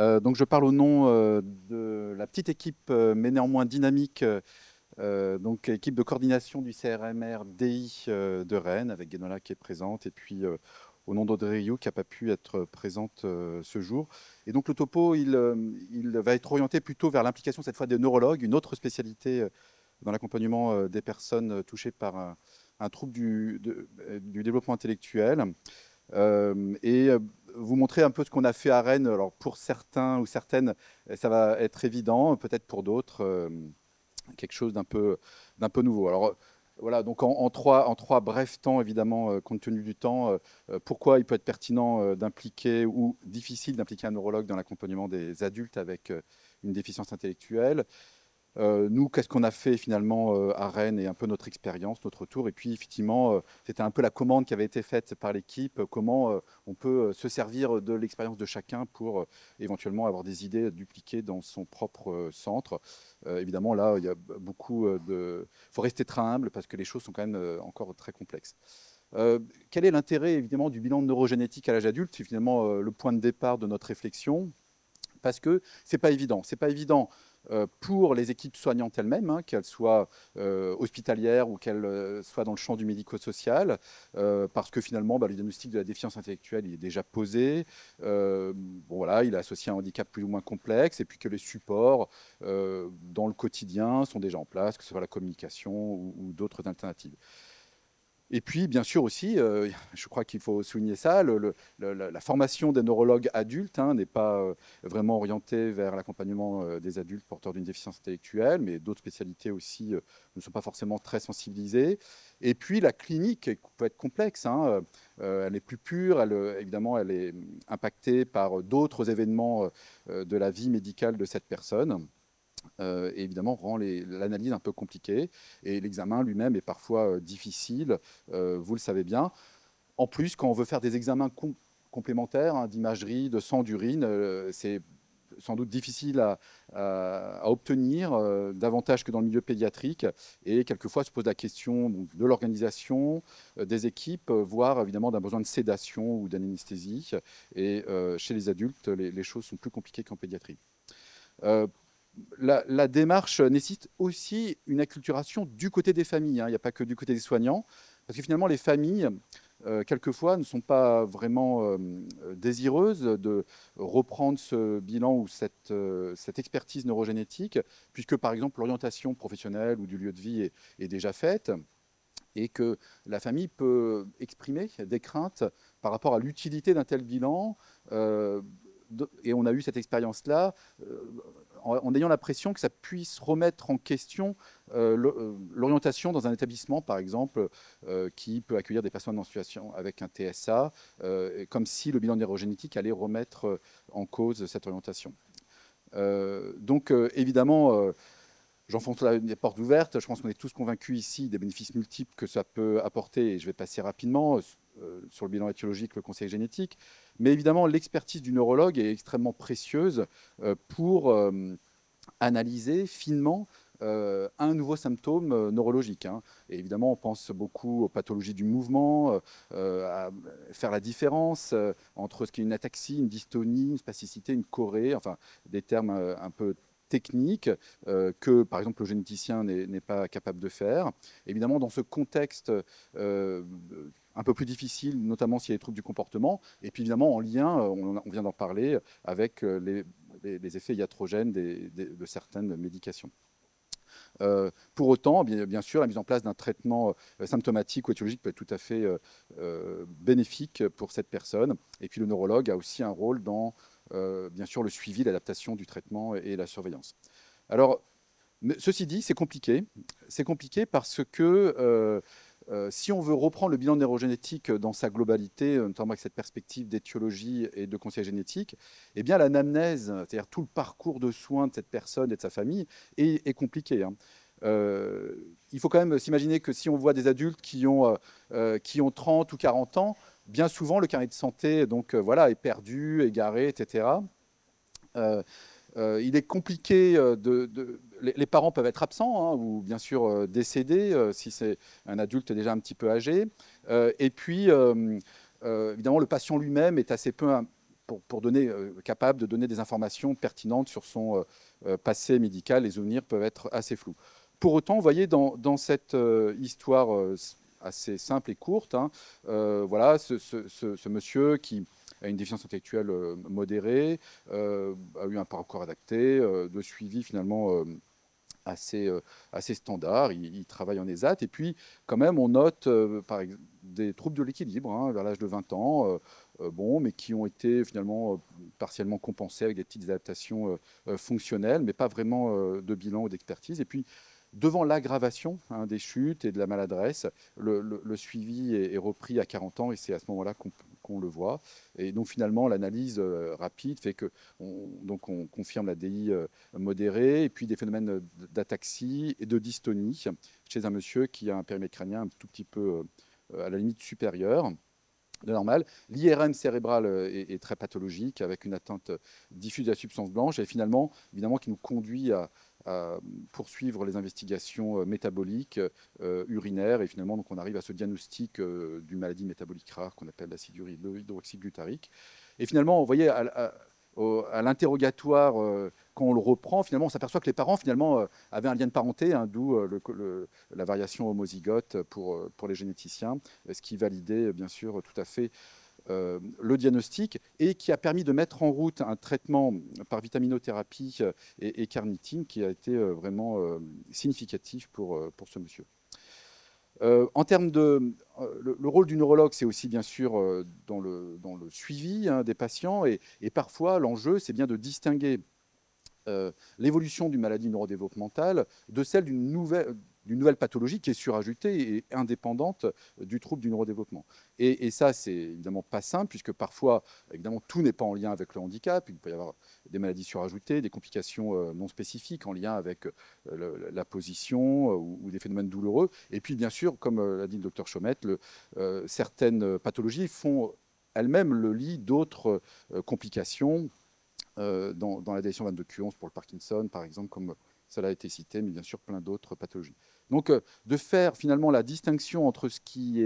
Euh, donc je parle au nom euh, de la petite équipe, euh, mais néanmoins dynamique, donc équipe de coordination du CRMR DI de Rennes, avec Guénola qui est présente, et puis au nom d'Audrey Rioux qui n'a pas pu être présente ce jour. Et donc le topo, il, va être orienté plutôt vers l'implication cette fois des neurologues, une autre spécialité dans l'accompagnement des personnes touchées par un, trouble du, du, développement intellectuel. et vous montrer un peu ce qu'on a fait à Rennes. Alors pour certains ou certaines, ça va être évident, peut-être pour d'autres, euh, quelque chose d'un peu, peu nouveau. Alors voilà, donc en, trois, en trois brefs temps, évidemment, euh, compte tenu du temps, euh, pourquoi il peut être pertinent d'impliquer ou difficile d'impliquer un neurologue dans l'accompagnement des adultes avec une déficience intellectuelle. Euh, nous, qu'est-ce qu'on a fait finalement euh, à Rennes et un peu notre expérience, notre tour? Et puis effectivement, euh, c'était un peu la commande qui avait été faite par l'équipe, comment on peut se servir de l'expérience de chacun pour éventuellement avoir des idées dupliquées dans son propre centre. évidemment, là, il y a beaucoup de... Il faut rester très humble parce que les choses sont quand même encore très complexes. quel est l'intérêt évidemment du bilan de neurogénétique à l'âge adulte? C'est finalement le point de départ de notre réflexion parce que c'est pas évident. C'est pas évident pour les équipes soignantes elles-mêmes, hein, qu'elles soient euh, hospitalières ou qu'elles euh, soient dans le champ du médico-social, parce que finalement, bah, le diagnostic de la déficience intellectuelle est déjà posé. voilà, il est associé à un handicap plus ou moins complexe, et puis que les supports dans le quotidien sont déjà en place, que ce soit la communication ou d'autres alternatives. Et puis, bien sûr aussi, euh, je crois qu'il faut souligner ça, la formation des neurologues adultes hein, n'est pas euh, vraiment orientée vers l'accompagnement euh, des adultes porteurs d'une déficience intellectuelle, mais d'autres spécialités aussi ne sont pas forcément très sensibilisées. Et puis, la clinique peut être complexe. Hein, elle est plus pure, évidemment, elle est impactée par d'autres événements de la vie médicale de cette personne. Euh, et évidemment rend l'analyse un peu compliquée. Et l'examen lui-même est parfois euh, difficile, euh, vous le savez bien. En plus, quand on veut faire des examens complémentaires hein, d'imagerie, de sang, d'urine, c'est sans doute difficile à, obtenir, davantage que dans le milieu pédiatrique. Et quelquefois se pose la question de l'organisation, des équipes, voire évidemment d'un besoin de sédation ou d'anesthésie. Et chez les adultes, les, les, choses sont plus compliquées qu'en pédiatrie la, démarche nécessite aussi une acculturation du côté des familles. Hein. Il n'y a pas que du côté des soignants, parce que finalement, les familles, euh, quelquefois, ne sont pas vraiment euh, désireuses de reprendre ce bilan ou cette, euh, expertise neurogénétique, puisque, par exemple, l'orientation professionnelle ou du lieu de vie est, déjà faite et que la famille peut exprimer des craintes par rapport à l'utilité d'un tel bilan. et on a eu cette expérience-là en, ayant l'impression que ça puisse remettre en question euh, euh, l'orientation dans un établissement, par exemple, euh, qui peut accueillir des patients en situation avec un TSA, comme si le bilan neurogénétique allait remettre en cause cette orientation. donc, évidemment, J'enfonce les portes ouvertes. Je pense qu'on est tous convaincus ici des bénéfices multiples que ça peut apporter. Et je vais passer rapidement sur le bilan étiologique, le conseil génétique. Mais évidemment, l'expertise du neurologue est extrêmement précieuse euh, pour euh, analyser finement euh, un nouveau symptôme neurologique. Hein. Et évidemment, on pense beaucoup aux pathologies du mouvement, à faire la différence entre ce qui est une ataxie, une dystonie, une spasticité, une chorée, enfin des termes un peu techniques que, par exemple, le généticien n'est pas capable de faire. Évidemment, dans ce contexte un peu plus difficile, notamment s'il y a des troubles du comportement, et puis évidemment en lien, euh, on, vient d'en parler, avec euh, les, effets iatrogènes de certaines médications. Euh, pour autant, bien, sûr, la mise en place d'un traitement symptomatique ou étiologique peut être tout à fait bénéfique pour cette personne. Et puis le neurologue a aussi un rôle dans, bien sûr, le suivi, l'adaptation du traitement et la surveillance. Alors, ceci dit, c'est compliqué. C'est compliqué parce que euh, si on veut reprendre le bilan neurogénétique dans sa globalité, euh, notamment avec cette perspective d'étiologie et de conseil génétique, eh bien l'anamnèse, c'est-à-dire tout le parcours de soins de cette personne et de sa famille, est, compliqué. Hein. Euh, il faut quand même s'imaginer que si on voit des adultes qui ont, qui ont 30 ou 40 ans, bien souvent le carnet de santé donc, voilà, est perdu, égaré, etc. il est compliqué de, les, parents peuvent être absents hein, ou bien sûr décédés si c'est un adulte déjà un petit peu âgé. et puis, évidemment, le patient lui-même est assez peu capable de donner des informations pertinentes sur son passé médical. Les souvenirs peuvent être assez flous. Pour autant, vous voyez, dans, cette histoire assez simple et courte, hein, voilà, ce, monsieur qui a une déficience intellectuelle euh, modérée, euh, a eu un parcours adapté, euh, de suivi finalement assez, assez standard. Il, travaille en ESAT. Et puis, quand même, on note des troubles de l'équilibre hein, vers l'âge de 20 ans, bon, mais qui ont été finalement partiellement compensés avec des petites adaptations fonctionnelles, mais pas vraiment de bilan ou d'expertise. Et puis, devant l'aggravation hein, des chutes et de la maladresse, le, suivi est, repris à 40 ans et c'est à ce moment-là qu'on on le voit. Et donc finalement, l'analyse euh, rapide fait que on, donc on confirme la DI euh, modérée et puis des phénomènes d'ataxie et de dystonie chez un monsieur qui a un périmètre crânien un tout petit peu euh, à la limite supérieure de normal. L'IRM cérébral est, très pathologique avec une atteinte diffuse de la substance blanche et finalement, évidemment, qui nous conduit à, poursuivre les investigations métaboliques, urinaires et finalement, donc on arrive à ce diagnostic d'une maladie métabolique rare qu'on appelle l'acide hydroxyglutarique. Et finalement, vous voyez, à, à l'interrogatoire, euh, quand on le reprend, finalement, on s'aperçoit que les parents finalement euh, avaient un lien de parenté, hein, d'où euh, la variation homozygote pour, pour les généticiens, ce qui validait bien sûr tout à fait le diagnostic et qui a permis de mettre en route un traitement par vitaminothérapie et, carnitine qui a été vraiment significatif pour, pour ce monsieur. Euh, en termes de, euh, le, rôle du neurologue, c'est aussi bien sûr euh, dans, le, dans, le, suivi hein, des patients, et parfois l'enjeu, c'est bien de distinguer l'évolution d'une maladie neurodéveloppementale de celle d'une nouvelle, d'une nouvelle pathologie qui est surajoutée et indépendante du trouble du neurodéveloppement. Et, ça, c'est évidemment pas simple, puisque parfois, évidemment, tout n'est pas en lien avec le handicap. Il peut y avoir des maladies surajoutées, des complications euh, non spécifiques en lien avec euh, la position euh, ou, des phénomènes douloureux. Et puis, bien sûr, comme l'a dit le docteur Chaumette, certaines pathologies font elles-mêmes le lit d'autres complications dans, la délétion de Kuhn pour le Parkinson, par exemple, comme cela a été cité, mais bien sûr plein d'autres pathologies. Donc, euh, de faire finalement la distinction entre ce qui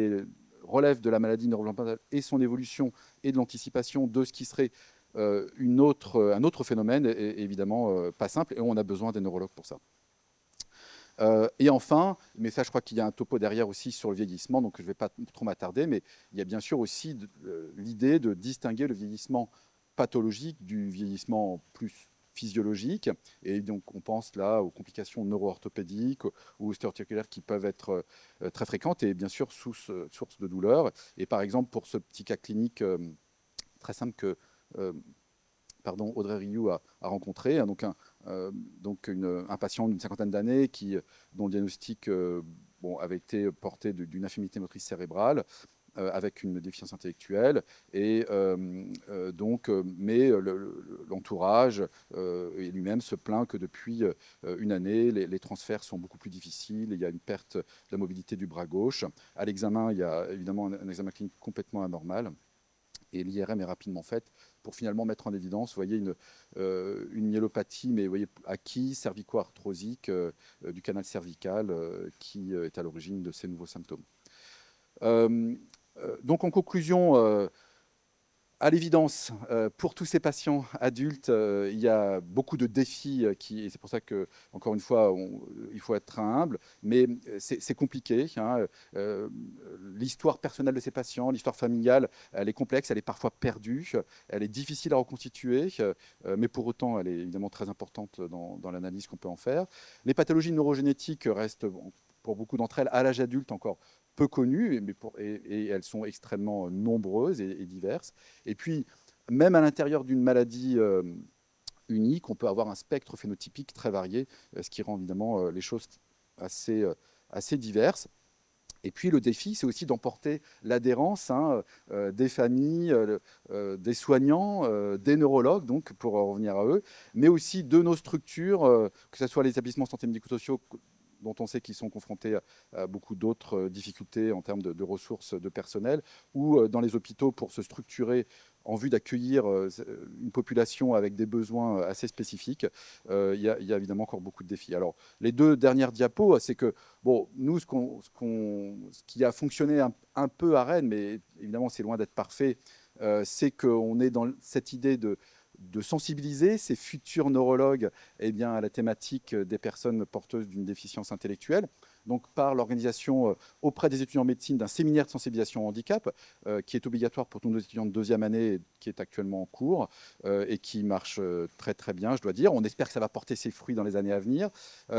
relève de la maladie neurodéveloppementale et son évolution et de l'anticipation de ce qui serait euh, autre, un autre phénomène est, évidemment euh, pas simple et on a besoin des neurologues pour ça. et enfin, mais ça je crois qu'il y a un topo derrière aussi sur le vieillissement, donc je ne vais pas trop m'attarder, mais il y a bien sûr aussi l'idée de distinguer le vieillissement pathologique du vieillissement plus physiologique. Et donc, on pense là aux complications neuro-orthopédiques ou ostéoarticulaires qui peuvent être euh, très fréquentes et bien sûr source, de douleur. Et par exemple, pour ce petit cas clinique euh, très simple que euh, pardon, Audrey Rioux a, rencontré, hein, donc un, donc un patient d'une cinquantaine d'années qui, dont le diagnostic bon, avait été porté d'une infirmité motrice cérébrale, avec une déficience intellectuelle. Et euh, euh, donc, mais l'entourage lui-même se plaint que depuis une année, les, transferts sont beaucoup plus difficiles. Il y a une perte de la mobilité du bras gauche. À l'examen, il y a évidemment un, examen clinique complètement anormal et l'IRM est rapidement faite pour finalement mettre en évidence, voyez, une, une myélopathie, mais vous voyez, acquis cervico-arthrosique du canal cervical qui est à l'origine de ces nouveaux symptômes. Euh, donc en conclusion, euh, à l'évidence, euh, pour tous ces patients adultes, il y a beaucoup de défis qui, et c'est pour ça que, encore une fois, il faut être humble, mais c'est compliqué. Hein, l'histoire personnelle de ces patients, l'histoire familiale, elle est complexe, elle est parfois perdue, elle est difficile à reconstituer, mais pour autant, elle est évidemment très importante dans, dans l'analyse qu'on peut en faire. Les pathologies neurogénétiques restent, pour beaucoup d'entre elles, à l'âge adulte encore peu connues, mais et, elles sont extrêmement nombreuses et, diverses. Et puis, même à l'intérieur d'une maladie euh, unique, on peut avoir un spectre phénotypique très varié, euh, ce qui rend évidemment euh, les choses assez, assez diverses. Et puis le défi, c'est aussi d'emporter l'adhérence hein, des familles, des soignants, des neurologues, donc pour revenir à eux, mais aussi de nos structures, que ce soit les établissements santé médico-sociaux dont on sait qu'ils sont confrontés à, beaucoup d'autres difficultés en termes de, ressources de personnel, ou dans les hôpitaux pour se structurer en vue d'accueillir une population avec des besoins assez spécifiques, il y, a, évidemment encore beaucoup de défis. Alors, les deux dernières diapos, c'est que, nous, ce, qui a fonctionné un, peu à Rennes, mais évidemment, c'est loin d'être parfait, c'est qu'on est dans cette idée de de sensibiliser ces futurs neurologues eh bien, à la thématique des personnes porteuses d'une déficience intellectuelle. Donc, par l'organisation euh, auprès des étudiants en médecine d'un séminaire de sensibilisation au handicap, euh, qui est obligatoire pour tous nos étudiants de deuxième année, qui est actuellement en cours euh, et qui marche très très bien, je dois dire. On espère que ça va porter ses fruits dans les années à venir.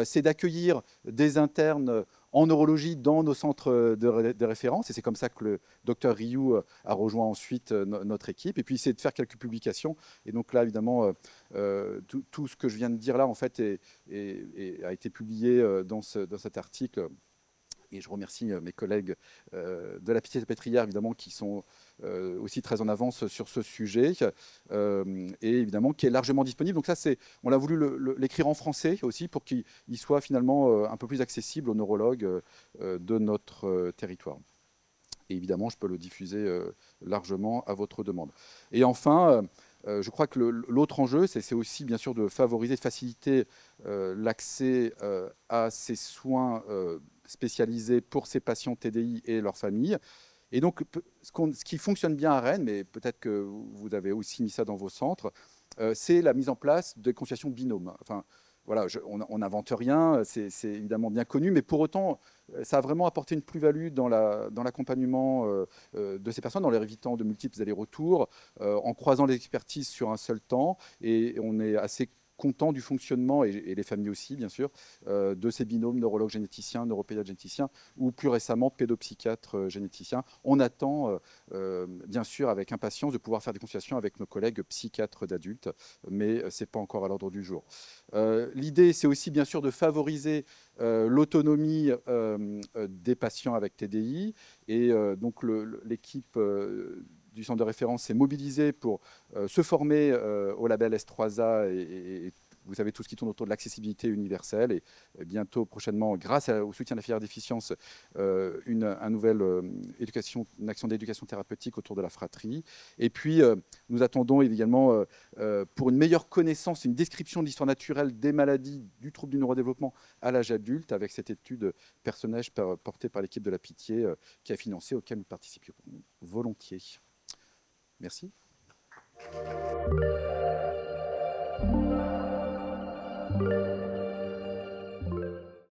C'est d'accueillir des internes en neurologie dans nos centres de, référence. Et c'est comme ça que le docteur Rioux a rejoint ensuite notre équipe. Et puis, c'est de faire quelques publications. Et donc là, évidemment, euh, tout, ce que je viens de dire là, en fait, a été publié euh, dans, cet article. Et je remercie euh, mes collègues de la Pitié Pétrière, évidemment, qui sont aussi très en avance sur ce sujet, et évidemment qui est largement disponible. Donc ça, c'est, on a voulu l'écrire en français aussi pour qu'il soit finalement un peu plus accessible aux neurologues de notre territoire. Et évidemment, je peux le diffuser largement à votre demande. Et enfin, euh, je crois que l'autre enjeu, c'est aussi bien sûr de favoriser, de faciliter euh, l'accès euh, à ces soins spécialisés pour ces patients TDI et leurs familles. Et donc, ce, qui fonctionne bien à Rennes, mais peut-être que vous avez aussi mis ça dans vos centres, c'est la mise en place de consultations binômes. Enfin, voilà, on n'invente rien, c'est évidemment bien connu, mais pour autant, euh, ça a vraiment apporté une plus-value dans l'accompagnement euh, euh, de ces personnes, en leur évitant de multiples allers-retours, en croisant les expertises sur un seul temps, et on est assez content du fonctionnement, et, les familles aussi, bien sûr, euh, de ces binômes neurologues généticiens, neuropédiatres ou plus récemment pédopsychiatres euh, généticiens. On attend, euh, bien sûr, avec impatience de pouvoir faire des consultations avec nos collègues psychiatres d'adultes, mais ce n'est pas encore à l'ordre du jour. L'idée, c'est aussi, bien sûr, de favoriser l'autonomie des patients avec TDI, et donc l'équipe du centre de référence s'est mobilisé pour euh, se former euh, au label S3A et, vous savez tout ce qui tourne autour de l'accessibilité universelle et euh, bientôt, prochainement, grâce au soutien de la filière déficience, une, un nouvel, éducation, une action d'éducation thérapeutique autour de la fratrie. Et puis, nous attendons également, pour une meilleure connaissance, une description de l'histoire naturelle des maladies du trouble du neurodéveloppement à l'âge adulte, avec cette étude personnage portée par l'équipe de la Pitié qui a financé, auquel nous participions volontiers. Merci.